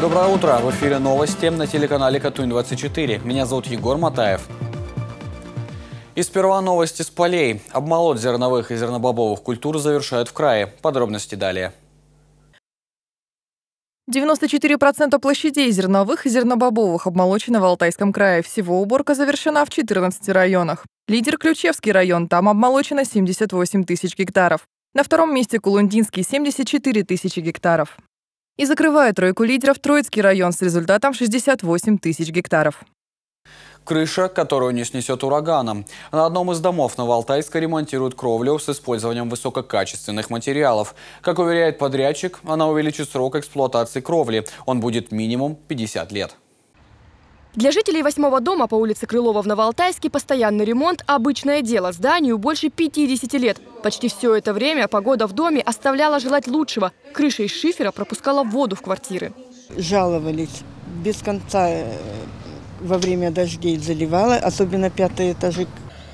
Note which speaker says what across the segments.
Speaker 1: Доброе утро! В эфире новости на телеканале Катунь-24. Меня зовут Егор Матаев. И сперва новости с полей. Обмолот зерновых и зернобобовых культур завершают в крае. Подробности далее.
Speaker 2: 94% площадей зерновых и зернобобовых обмолочено в Алтайском крае. Всего уборка завершена в 14 районах. Лидер Ключевский район, там обмолочено 78 тысяч гектаров. На втором месте Кулундинский – 74 тысячи гектаров. И закрывает тройку лидеров Троицкий район с результатом 68 тысяч гектаров.
Speaker 1: Крыша, которую не снесет ураганом. На одном из домов Новоалтайска ремонтируют кровлю с использованием высококачественных материалов. Как уверяет подрядчик, она увеличит срок эксплуатации кровли. Он будет минимум 50 лет.
Speaker 3: Для жителей восьмого дома по улице Крылова в Новоалтайске постоянный ремонт – обычное дело. Зданию больше 50 лет. Почти все это время погода в доме оставляла желать лучшего. Крыша из шифера пропускала воду в квартиры.
Speaker 4: Жаловались без конца э, во время дождей заливала, особенно пятые этажи.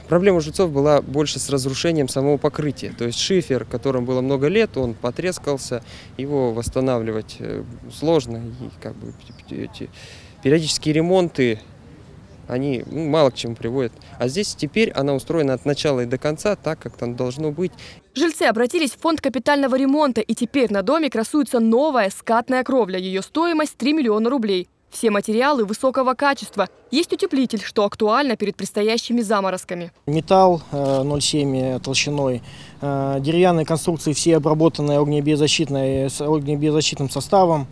Speaker 5: Проблема жильцов была больше с разрушением самого покрытия. То есть шифер, которому было много лет, он потрескался, его восстанавливать э, сложно. И как бы эти периодические ремонты, они ну, мало к чему приводят. А здесь теперь она устроена от начала и до конца так, как там должно быть.
Speaker 3: Жильцы обратились в фонд капитального ремонта, и теперь на доме красуется новая скатная кровля. Ее стоимость 3 миллиона рублей. Все материалы высокого качества. Есть утеплитель, что актуально перед предстоящими заморозками.
Speaker 6: Металл 0,7 э, толщиной, э, деревянные конструкции все обработанные огнебиозащитной, с огнебиозащитным составом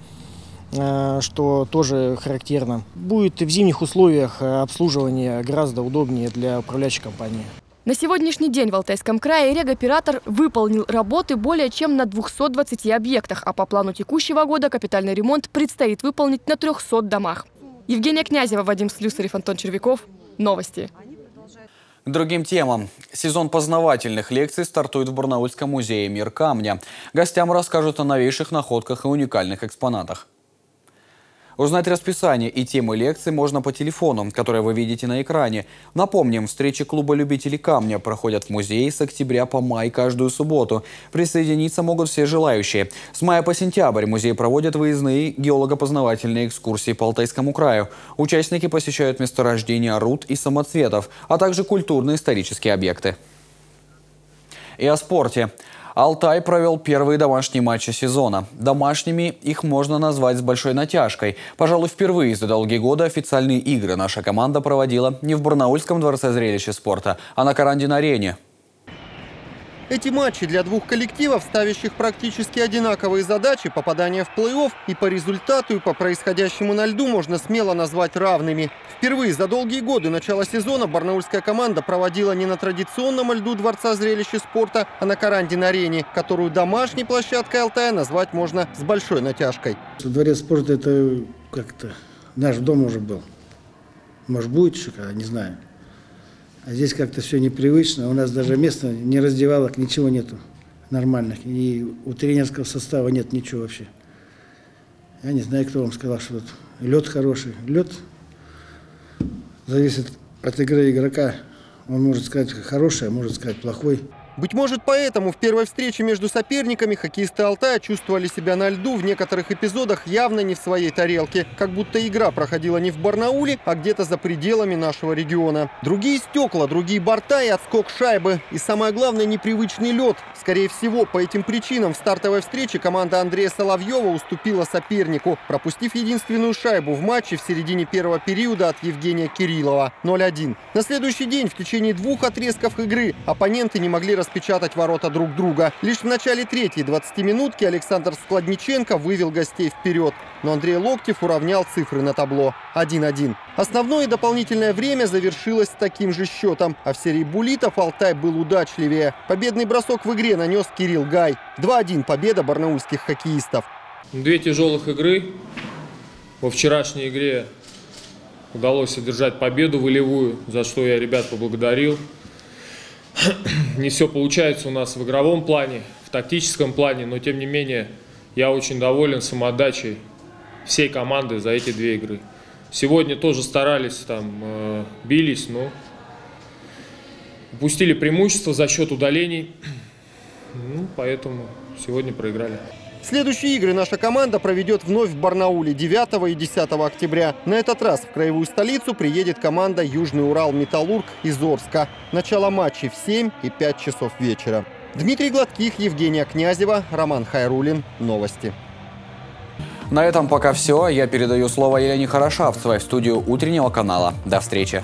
Speaker 6: что тоже характерно. Будет в зимних условиях обслуживание гораздо удобнее для управляющей компании.
Speaker 3: На сегодняшний день в Алтайском крае регоператор выполнил работы более чем на 220 объектах, а по плану текущего года капитальный ремонт предстоит выполнить на 300 домах. Евгения Князева, Вадим Слюсарев, Антон Червяков. Новости.
Speaker 1: К другим темам. Сезон познавательных лекций стартует в Барнаульском музее «Мир камня». Гостям расскажут о новейших находках и уникальных экспонатах. Узнать расписание и темы лекций можно по телефону, который вы видите на экране. Напомним, встречи клуба любителей камня проходят в музее с октября по май каждую субботу. Присоединиться могут все желающие. С мая по сентябрь музей проводит выездные геолого-познавательные экскурсии по Алтайскому краю. Участники посещают месторождения руд и самоцветов, а также культурно-исторические объекты. И о спорте. Алтай провел первые домашние матчи сезона. Домашними их можно назвать с большой натяжкой. Пожалуй, впервые за долгие годы официальные игры наша команда проводила не в Барнаульском дворце зрелища спорта, а на Карандин-арене.
Speaker 7: Эти матчи для двух коллективов, ставящих практически одинаковые задачи, попадания в плей-офф и по результату, и по происходящему на льду можно смело назвать равными. Впервые за долгие годы начала сезона барнаульская команда проводила не на традиционном льду Дворца зрелища спорта, а на Карандин-арене, которую домашней площадкой Алтая назвать можно с большой натяжкой.
Speaker 8: Дворец спорта это как-то наш дом уже был. Может будет еще, не знаю. А здесь как-то все непривычно. У нас даже места, не раздевалок, ничего нету нормальных. И у тренерского состава нет ничего вообще. Я не знаю, кто вам сказал, что тут лед хороший. Лед зависит от игры игрока. Он может сказать хороший, а может сказать плохой.
Speaker 7: Быть может, поэтому в первой встрече между соперниками хоккеисты Алтая чувствовали себя на льду в некоторых эпизодах явно не в своей тарелке. Как будто игра проходила не в Барнауле, а где-то за пределами нашего региона. Другие стекла, другие борта и отскок шайбы. И самое главное, непривычный лед. Скорее всего, по этим причинам в стартовой встрече команда Андрея Соловьева уступила сопернику, пропустив единственную шайбу в матче в середине первого периода от Евгения Кириллова 0-1. На следующий день в течение двух отрезков игры оппоненты не могли распечатать ворота друг друга. Лишь в начале третьей 20-минутки Александр Складниченко вывел гостей вперед. Но Андрей Локтев уравнял цифры на табло 1-1. Основное дополнительное время завершилось таким же счетом. А в серии булитов Алтай был удачливее. Победный бросок в игре нанес Кирилл Гай. 2-1 победа барнаульских хоккеистов.
Speaker 9: Две тяжелых игры. Во вчерашней игре удалось одержать победу волевую, за что я ребят поблагодарил. Не все получается у нас в игровом плане, в тактическом плане, но тем не менее я очень доволен самоотдачей всей команды за эти две игры. Сегодня тоже старались, там, э, бились, но упустили преимущество за счет удалений, ну, поэтому сегодня проиграли.
Speaker 7: Следующие игры наша команда проведет вновь в Барнауле 9 и 10 октября. На этот раз в краевую столицу приедет команда «Южный Урал Металлург» из Орска. Начало матчей в 7 и 5 часов вечера. Дмитрий Гладких, Евгения Князева, Роман Хайрулин. Новости.
Speaker 1: На этом пока все. Я передаю слово Елене Хорошавцевой в студию утреннего канала. До встречи.